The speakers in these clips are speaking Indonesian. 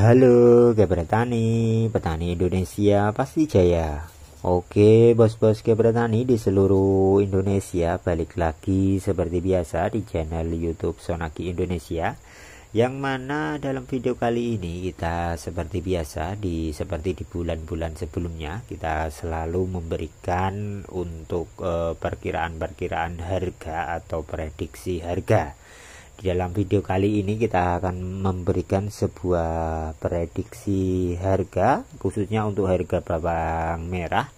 Halo petani, petani Indonesia pasti jaya. Oke bos-bos petani di seluruh Indonesia balik lagi seperti biasa di channel YouTube Sonaki Indonesia yang mana dalam video kali ini kita seperti biasa di seperti di bulan-bulan sebelumnya kita selalu memberikan untuk eh, perkiraan-perkiraan harga atau prediksi harga di dalam video kali ini kita akan memberikan sebuah prediksi harga khususnya untuk harga bawang merah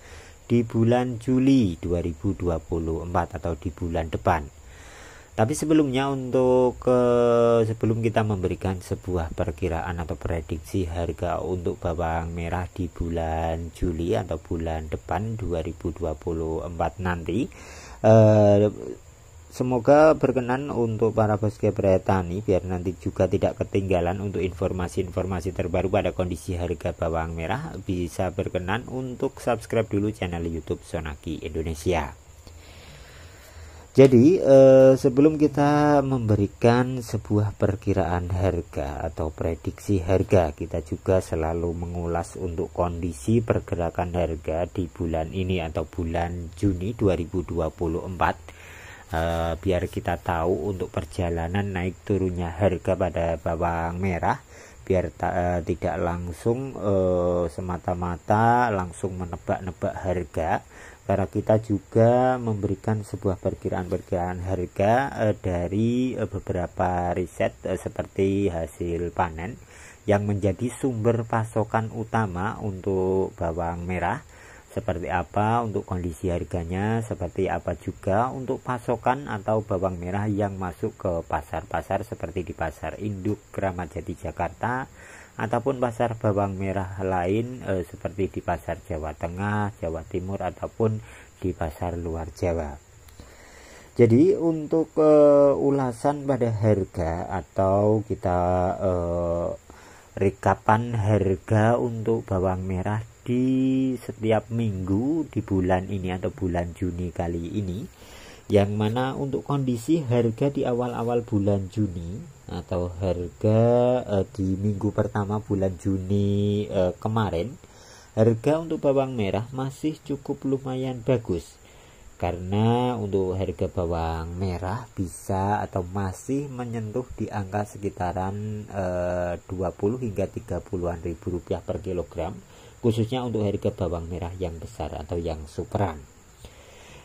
di bulan Juli 2024 atau di bulan depan. Tapi sebelumnya untuk ke sebelum kita memberikan sebuah perkiraan atau prediksi harga untuk bawang merah di bulan Juli atau bulan depan 2024 nanti eh, Semoga berkenan untuk para bosque petani biar nanti juga tidak ketinggalan untuk informasi-informasi terbaru pada kondisi harga bawang merah bisa berkenan untuk subscribe dulu channel YouTube Sonaki Indonesia. Jadi eh, sebelum kita memberikan sebuah perkiraan harga atau prediksi harga, kita juga selalu mengulas untuk kondisi pergerakan harga di bulan ini atau bulan Juni 2024 uh, biar kita tahu untuk perjalanan naik turunnya harga pada bawang merah biar ta, uh, tidak langsung uh, semata-mata langsung menebak-nebak harga. Karena kita juga memberikan sebuah perkiraan-perkiraan harga uh, dari uh, beberapa riset uh, seperti hasil panen yang menjadi sumber pasokan utama untuk bawang merah seperti apa untuk kondisi harganya, seperti apa juga untuk pasokan atau bawang merah yang masuk ke pasar-pasar seperti di pasar induk Keramat Jati Jakarta ataupun pasar bawang merah lain eh, seperti di pasar Jawa Tengah, Jawa Timur ataupun di pasar luar Jawa. Jadi untuk uh, ulasan pada harga atau kita uh, rekapan harga untuk bawang merah di setiap minggu di bulan ini atau bulan Juni kali ini yang mana untuk kondisi harga di awal-awal bulan Juni atau harga uh, di minggu pertama bulan Juni uh, kemarin harga untuk bawang merah masih cukup lumayan bagus. Karena untuk harga bawang merah bisa atau masih menyentuh di angka sekitaran uh, 20 hingga 30-an ribu rupiah per kilogram khususnya untuk harga bawang merah yang besar atau yang superan.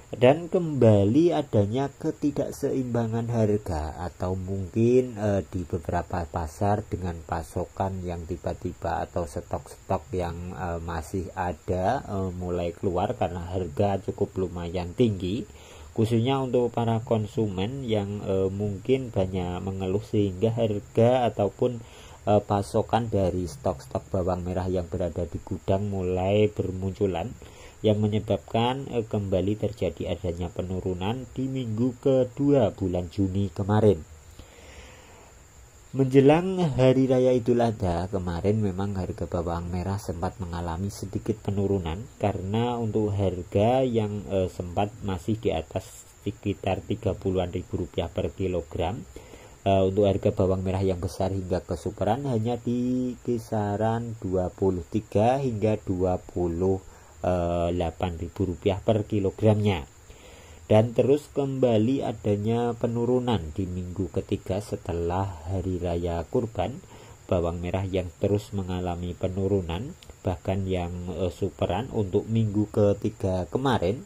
Dan kembali adanya ketidakseimbangan harga atau mungkin e, di beberapa pasar dengan pasokan yang tiba-tiba atau stok-stok yang e, masih ada e, mulai keluar karena harga cukup lumayan tinggi. Khususnya untuk para konsumen yang e, mungkin banyak mengeluh sehingga harga ataupun uh, pasokan dari stok-stok bawang merah yang berada di gudang mulai bermunculan yang menyebabkan uh, kembali terjadi adanya penurunan di minggu kedua bulan Juni kemarin. Menjelang hari raya Idul Adha kemarin memang harga bawang merah sempat mengalami sedikit penurunan karena untuk harga yang uh, sempat masih di atas sekitar 30-an ribu rupiah per kilogram uh, untuk harga bawang merah yang besar hingga kesuperan hanya di kisaran 23 hingga 28 eh, ribu rupiah per kilogramnya. Dan terus kembali adanya penurunan di minggu ketiga setelah hari raya kurban. Bawang merah yang terus mengalami penurunan bahkan yang uh, superan untuk minggu ketiga kemarin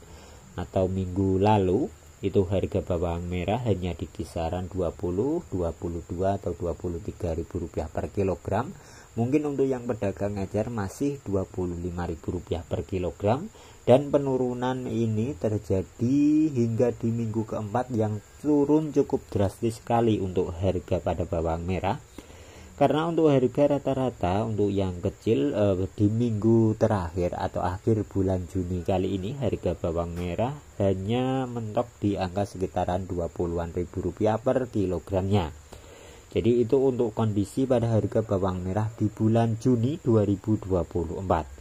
atau minggu lalu itu harga bawang merah hanya di kisaran 20, 22 atau 23 ribu rupiah per kilogram. Mungkin untuk yang pedagang ngajar masih 25 ribu rupiah per kilogram. Dan penurunan ini terjadi hingga di minggu keempat yang turun cukup drastis sekali untuk harga pada bawang merah karena untuk harga rata-rata untuk yang kecil eh, di minggu terakhir atau akhir bulan Juni kali ini harga bawang merah hanya mentok di angka sekitaran 20-an ribu rupiah per kilogramnya. Jadi itu untuk kondisi pada harga bawang merah di bulan Juni 2024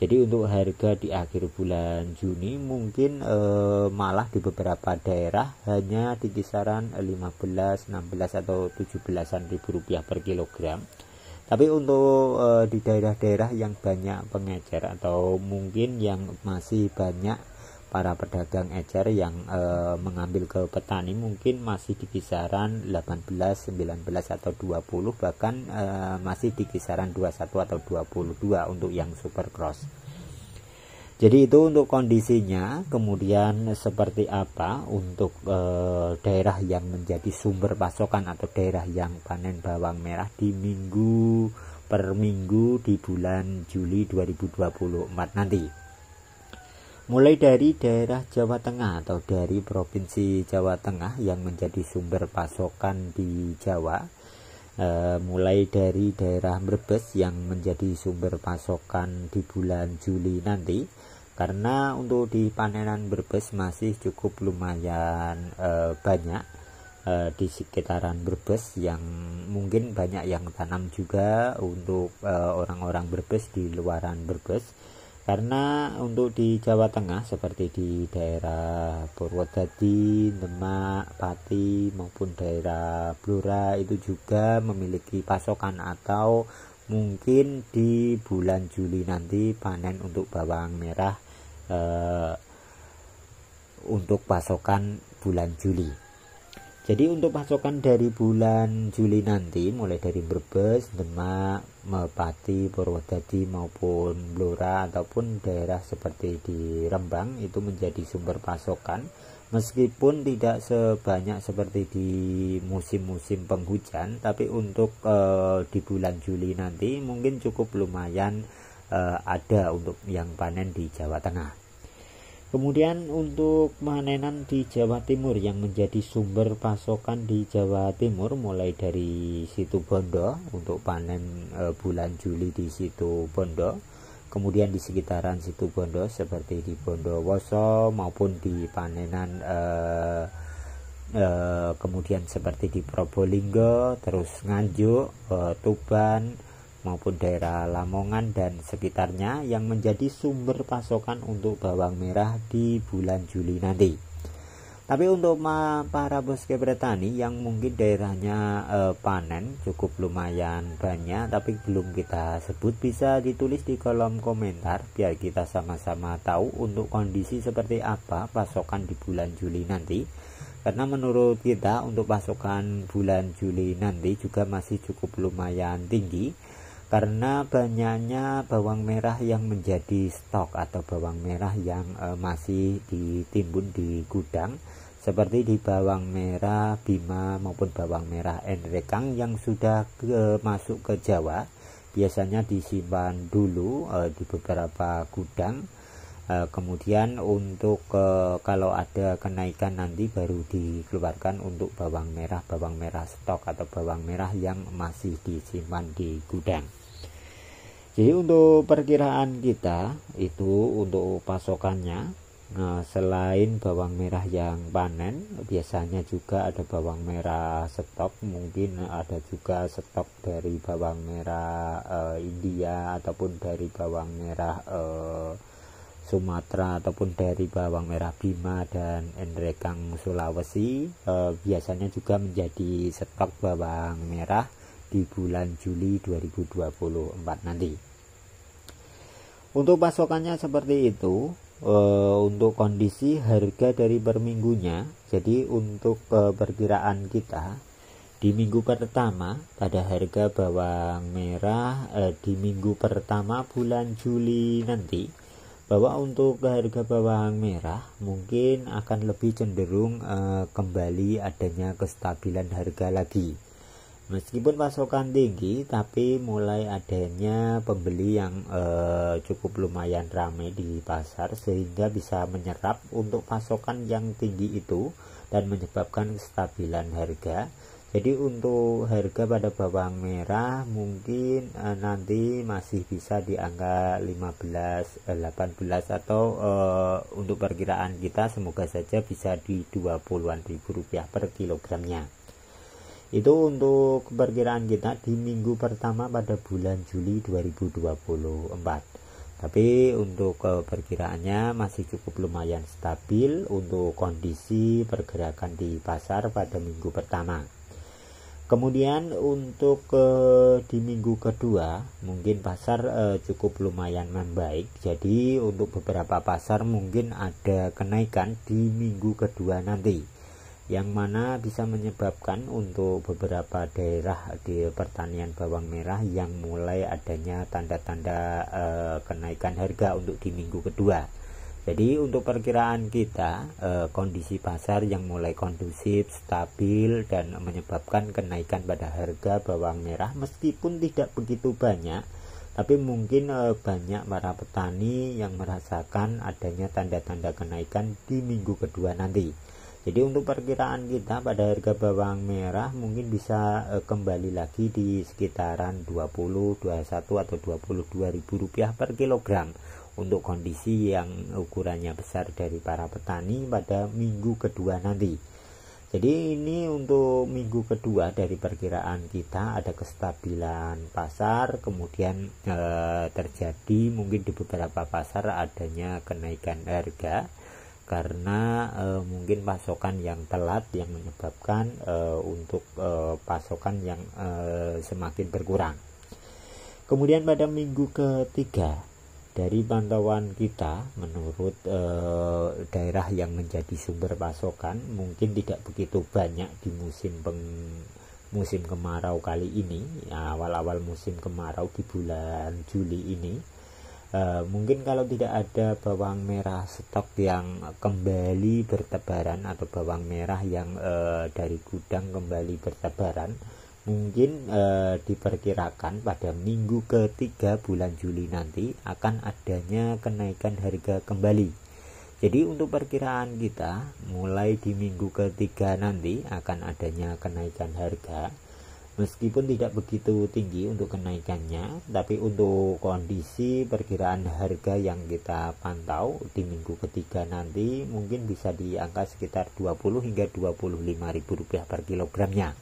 jadi untuk harga di akhir bulan Juni mungkin e, malah di beberapa daerah hanya di kisaran 15, 16 atau 17-an ribu rupiah per kilogram. tapi untuk e, di daerah-daerah yang banyak pengecer atau mungkin yang masih banyak para pedagang ecer yang e, mengambil ke petani mungkin masih di kisaran 18, 19 atau 20 bahkan e, masih di kisaran 21 atau 22 untuk yang super cross. Jadi itu untuk kondisinya, kemudian seperti apa untuk e, daerah yang menjadi sumber pasokan atau daerah yang panen bawang merah di minggu per minggu di bulan Juli 2024 nanti mulai dari daerah Jawa Tengah atau dari provinsi Jawa Tengah yang menjadi sumber pasokan di Jawa e, mulai dari daerah Brebes yang menjadi sumber pasokan di bulan Juli nanti. Karena untuk di panenan Brebes masih cukup lumayan e, banyak e, di sekitaran Brebes yang mungkin banyak yang tanam juga untuk orang-orang Brebes di luaran Brebes karena untuk di Jawa Tengah seperti di daerah Purwodadi, Demak, Pati maupun daerah Blora itu juga memiliki pasokan atau mungkin di bulan Juli nanti panen untuk bawang merah eh, untuk pasokan bulan Juli. Jadi untuk pasokan dari bulan Juli nanti mulai dari Brebes, Demak, Mepati, Purwodadi maupun Blora ataupun daerah seperti di Rembang itu menjadi sumber pasokan meskipun tidak sebanyak seperti di musim-musim penghujan tapi untuk e, di bulan Juli nanti mungkin cukup lumayan e, ada untuk yang panen di Jawa Tengah. Kemudian untuk panenan di Jawa Timur yang menjadi sumber pasokan di Jawa Timur mulai dari situ Bondo untuk panen e, bulan Juli di situ Bondo. Kemudian di sekitaran situ Bondo seperti di Bondowoso maupun di panenan e, e, kemudian seperti di Probolinggo, terus Nganjuk, e, Tuban, maupun daerah Lamongan dan sekitarnya yang menjadi sumber pasokan untuk bawang merah di bulan Juli nanti. Tapi untuk para bosque petani yang mungkin daerahnya eh, panen cukup lumayan banyak tapi belum kita sebut bisa ditulis di kolom komentar biar kita sama-sama tahu untuk kondisi seperti apa pasokan di bulan Juli nanti. Karena menurut kita untuk pasokan bulan Juli nanti juga masih cukup lumayan tinggi karena banyaknya bawang merah yang menjadi stok atau bawang merah yang e, masih ditimbun di gudang seperti di bawang merah Bima maupun bawang merah Enrekang yang sudah ke, masuk ke Jawa biasanya disimpan dulu e, di beberapa gudang. E, kemudian untuk kalau ada kenaikan nanti baru dikeluarkan untuk bawang merah bawang merah stok atau bawang merah yang masih disimpan di gudang jadi untuk perkiraan kita itu untuk pasokannya nah, selain bawang merah yang panen biasanya juga ada bawang merah stok mungkin ada juga stok dari bawang merah uh, India ataupun dari bawang merah uh, Sumatera ataupun dari bawang merah Bima dan Endrekang Sulawesi uh, biasanya juga menjadi stok bawang merah di bulan Juli 2024 nanti. Untuk pasokannya seperti itu, e, untuk kondisi harga dari per minggunya, jadi untuk e, perkiraan kita di minggu pertama pada harga bawang merah e, di minggu pertama bulan Juli nanti bahwa untuk harga bawang merah mungkin akan lebih cenderung e, kembali adanya kestabilan harga lagi Meskipun pasokan tinggi, tapi mulai adanya pembeli yang eh, cukup lumayan ramai di pasar sehingga bisa menyerap untuk pasokan yang tinggi itu dan menyebabkan kestabilan harga. Jadi untuk harga pada bawang merah mungkin eh, nanti masih bisa di angka 15, eh, 18 atau eh, untuk perkiraan kita semoga saja bisa di 20-an ribu rupiah per kilogramnya itu untuk perkiraan kita di minggu pertama pada bulan Juli 2024 tapi untuk perkiraannya masih cukup lumayan stabil untuk kondisi pergerakan di pasar pada minggu pertama Kemudian untuk uh, di minggu kedua mungkin pasar uh, cukup lumayan membaik. Jadi untuk beberapa pasar mungkin ada kenaikan di minggu kedua nanti. Yang mana bisa menyebabkan untuk beberapa daerah di pertanian bawang merah yang mulai adanya tanda-tanda uh, kenaikan harga untuk di minggu kedua jadi untuk perkiraan kita eh, kondisi pasar yang mulai kondusif, stabil dan menyebabkan kenaikan pada harga bawang merah meskipun tidak begitu banyak tapi mungkin eh, banyak para petani yang merasakan adanya tanda-tanda kenaikan di minggu kedua nanti. Jadi untuk perkiraan kita pada harga bawang merah mungkin bisa eh, kembali lagi di sekitaran 20, 21 atau 22 ribu rupiah per kilogram untuk kondisi yang ukurannya besar dari para petani pada minggu kedua nanti. Jadi ini untuk minggu kedua dari perkiraan kita ada kestabilan pasar, kemudian e, terjadi mungkin di beberapa pasar adanya kenaikan harga karena e, mungkin pasokan yang telat yang menyebabkan e, untuk e, pasokan yang e, semakin berkurang. Kemudian pada minggu ketiga dari pantauan kita menurut e, daerah yang menjadi sumber pasokan mungkin tidak begitu banyak di musim peng, musim kemarau kali ini awal-awal musim kemarau di bulan Juli ini e, mungkin kalau tidak ada bawang merah stok yang kembali bertebaran atau bawang merah yang e, dari gudang kembali bertebaran mungkin e, diperkirakan pada minggu ketiga bulan Juli nanti akan adanya kenaikan harga kembali. Jadi untuk perkiraan kita mulai di minggu ketiga nanti akan adanya kenaikan harga meskipun tidak begitu tinggi untuk kenaikannya tapi untuk kondisi perkiraan harga yang kita pantau di minggu ketiga nanti mungkin bisa di angka sekitar 20 hingga 25 ribu rupiah per kilogramnya.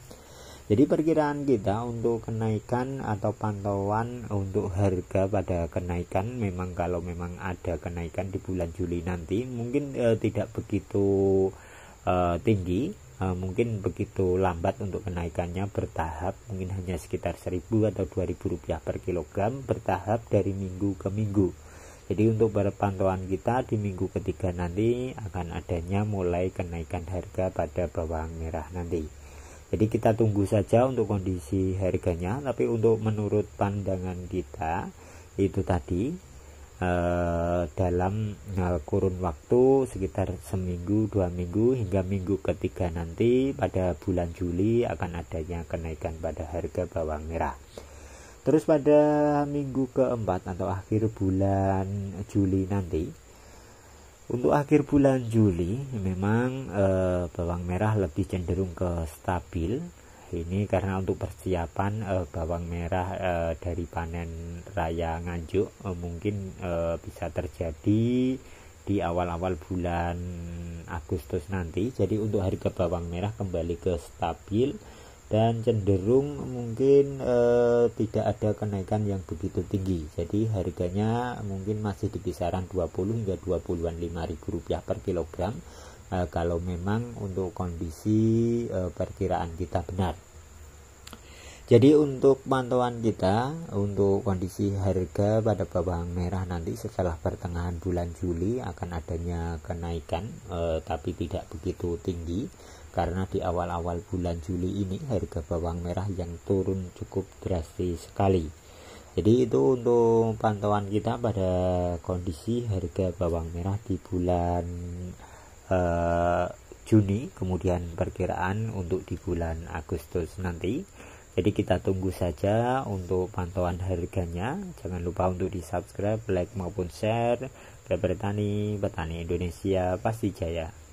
Jadi perkiraan kita untuk kenaikan atau pantauan untuk harga pada kenaikan memang kalau memang ada kenaikan di bulan Juli nanti mungkin eh, tidak begitu eh, tinggi eh, mungkin begitu lambat untuk kenaikannya bertahap mungkin hanya sekitar 1000 atau 2000 rupiah per kilogram bertahap dari minggu ke minggu. Jadi untuk pantauan kita di minggu ketiga nanti akan adanya mulai kenaikan harga pada bawang merah nanti. Jadi kita tunggu saja untuk kondisi harganya tapi untuk menurut pandangan kita itu tadi eh, dalam eh, kurun waktu sekitar seminggu dua minggu hingga minggu ketiga nanti pada bulan Juli akan adanya kenaikan pada harga bawang merah terus pada minggu keempat atau akhir bulan Juli nanti untuk akhir bulan Juli memang e, bawang merah lebih cenderung ke stabil. Ini karena untuk persiapan e, bawang merah e, dari panen raya Nganjuk e, mungkin e, bisa terjadi di awal-awal bulan Agustus nanti. Jadi untuk harga bawang merah kembali ke stabil dan cenderung mungkin e, tidak ada kenaikan yang begitu tinggi jadi harganya mungkin masih di kisaran 20 hingga 20-an 5 rupiah per kilogram e, kalau memang untuk kondisi e, perkiraan kita benar. Jadi untuk pantauan kita untuk kondisi harga pada bawang merah nanti setelah pertengahan bulan Juli akan adanya kenaikan e, tapi tidak begitu tinggi. Karena di awal-awal bulan Juli ini harga bawang merah yang turun cukup drastis sekali. Jadi itu untuk pantauan kita pada kondisi harga bawang merah di bulan uh, Juni kemudian perkiraan untuk di bulan Agustus nanti. Jadi kita tunggu saja untuk pantauan harganya. Jangan lupa untuk di subscribe like maupun share. Petani petani Indonesia pasti jaya